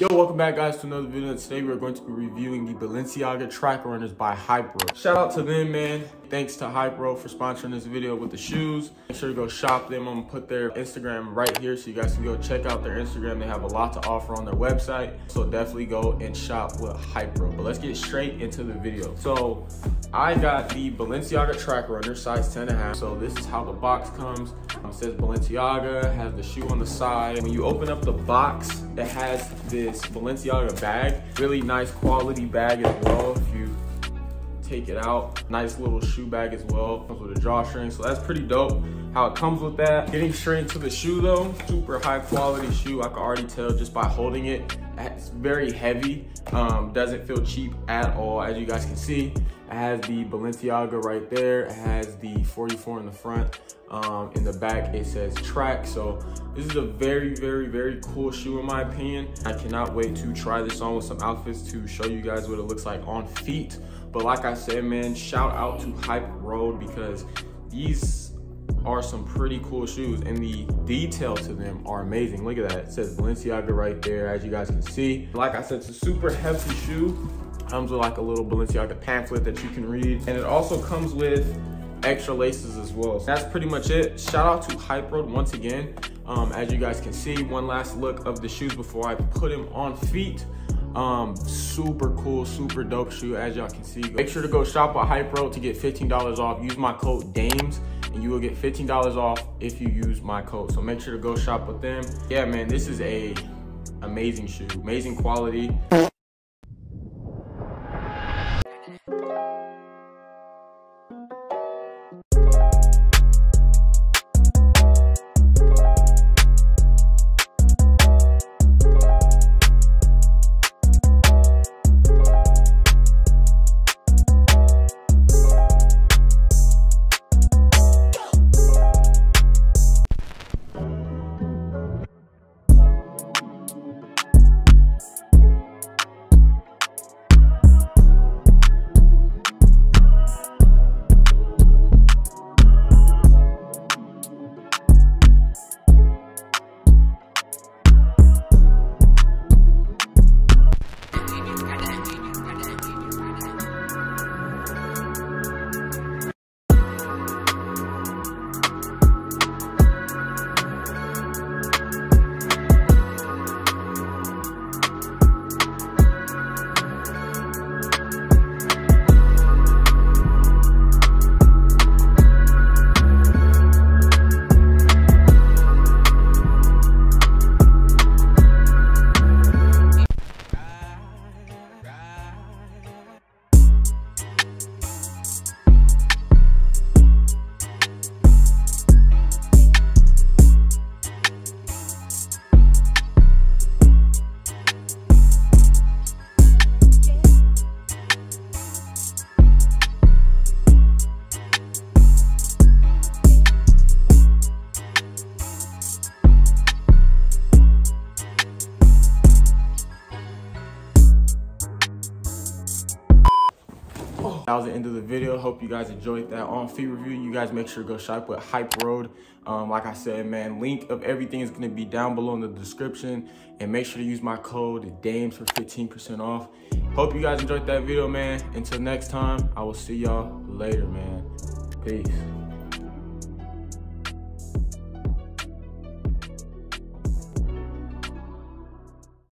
Yo, welcome back guys to another video. Today we're going to be reviewing the Balenciaga track runners by Hyperoad. Shout out to them, man. Thanks to Hyperoad for sponsoring this video with the shoes. Make sure to go shop them. I'm gonna put their Instagram right here so you guys can go check out their Instagram. They have a lot to offer on their website. So definitely go and shop with Hyperoad. But let's get straight into the video. So I got the Balenciaga track runner, size 10 and a half. So this is how the box comes. It says Balenciaga, has the shoe on the side. When you open up the box, it has this Balenciaga bag. Really nice quality bag as well. If you take it out. Nice little shoe bag as well. Comes with a drawstring, so that's pretty dope how it comes with that. Getting straight into the shoe though, super high quality shoe. I can already tell just by holding it. It's very heavy, um, doesn't feel cheap at all. As you guys can see, it has the Balenciaga right there. It has the 44 in the front. Um, in the back, it says track. So this is a very, very, very cool shoe in my opinion. I cannot wait to try this on with some outfits to show you guys what it looks like on feet. But like I said, man, shout out to Hype Road because these are some pretty cool shoes and the detail to them are amazing. Look at that, it says Balenciaga right there, as you guys can see. Like I said, it's a super hefty shoe. Comes with like a little Balenciaga pamphlet that you can read. And it also comes with extra laces as well. So that's pretty much it. Shout out to Hyperoad once again. Um, as you guys can see, one last look of the shoes before I put them on feet. Um, super cool, super dope shoe as y'all can see. Make sure to go shop at Hyperoad to get $15 off. Use my code DAMES and you will get $15 off if you use my code. So make sure to go shop with them. Yeah, man, this is a amazing shoe, amazing quality. That was the end of the video. Hope you guys enjoyed that on feet review. You guys make sure to go shop with Hyperoad. Um, like I said, man, link of everything is gonna be down below in the description. And make sure to use my code DAMES for 15% off. Hope you guys enjoyed that video, man. Until next time, I will see y'all later, man. Peace.